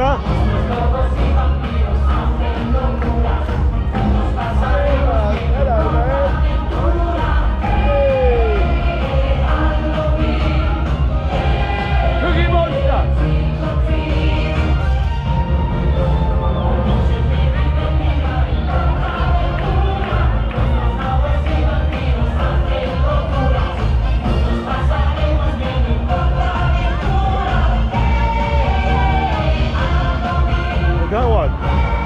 Cookie That